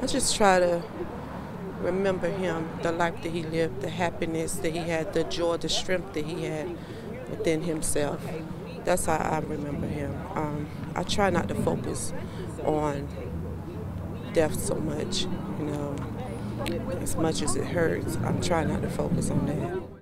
I just try to remember him, the life that he lived, the happiness that he had, the joy, the strength that he had within himself. That's how I remember him. Um, I try not to focus on death so much, you know. As much as it hurts, I'm trying not to focus on that.